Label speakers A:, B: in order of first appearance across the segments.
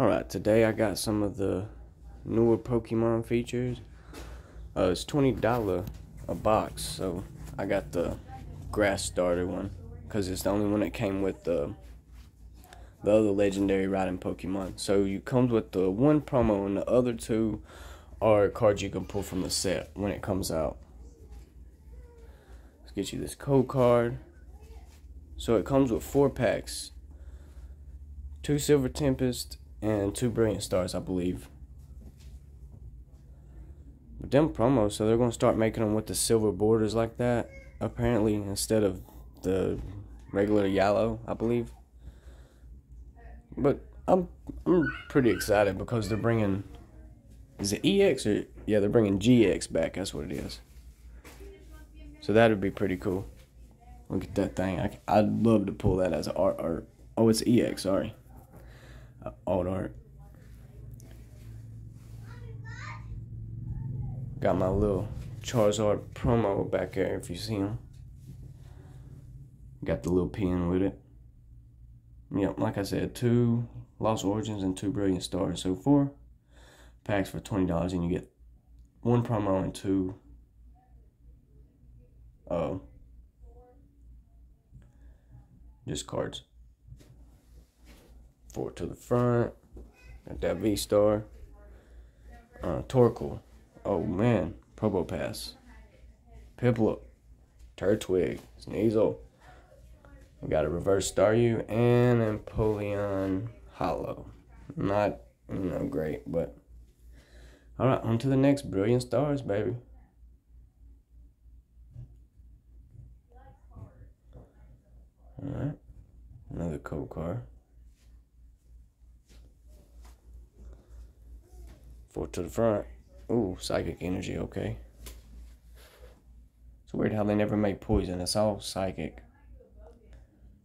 A: Alright, today I got some of the newer Pokemon features. Uh, it's $20 a box, so I got the grass starter one. Because it's the only one that came with the, the other legendary riding Pokemon. So you comes with the one promo and the other two are cards you can pull from the set when it comes out. Let's get you this code card. So it comes with four packs. Two Silver Tempest, and two Brilliant Stars, I believe. But them promos, so they're going to start making them with the silver borders like that, apparently, instead of the regular yellow, I believe. But I'm I'm pretty excited because they're bringing is it EX or yeah they're bringing GX back. That's what it is. So that would be pretty cool. Look at that thing. I, I'd love to pull that as an art art. Oh, it's EX. Sorry uh, alt art. Got my little Charizard promo back there if you see him. Got the little pin with it. Yep, like I said, two Lost Origins and two Brilliant Stars. So four packs for $20 and you get one promo and two uh, just cards. Four to the front. Got that V Star. Uh, Torkoal. Oh man. Probopass. Piplup. Turtwig. Sneasel. We got a reverse Staryu and Empoleon Holo. Not, you know, great, but. Alright, on to the next Brilliant Stars, baby. Alright. Another code card. Four to the front. Ooh, psychic energy, okay. It's weird how they never make poison. It's all psychic.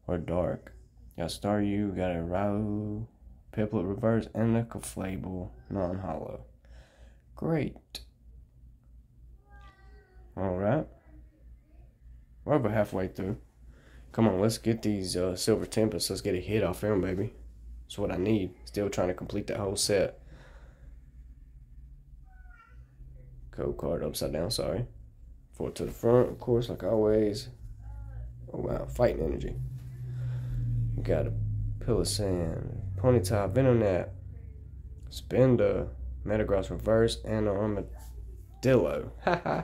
A: Or dark. Got Staryu, got a Rau, Piplup reverse, and a Clefable non-holo. Great. Alright. We're about halfway through. Come on, let's get these uh, Silver Tempests. Let's get a hit off them, baby. That's what I need. Still trying to complete that whole set. Code card upside down, sorry. Four to the front, of course, like always. Oh wow, fighting energy. We got a Palossand, Ponyta, Venonat, Spinda, Metagross Reverse, and an Armaldo. Haha.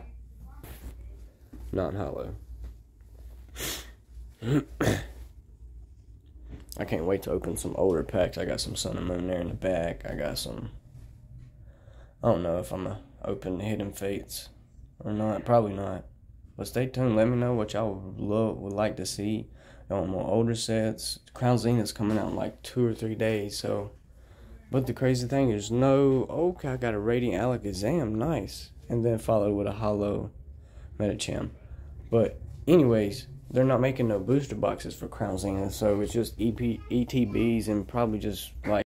A: Non holo. I can't wait to open some older packs. I got some Sun and Moon there in the back. I got some. I don't know if I'm open Hidden Fates or not. Probably not. But stay tuned. Let me know what y'all would love would like to see. I want more older sets. Crown Zenith's coming out in like two or three days. So, but the crazy thing is, no. Okay, I got a Radiant Alakazam. Nice. And then followed with a Holo Medicham. But anyways, they're not making no booster boxes for Crown Zenith, so it's just EP, ETBs and probably just like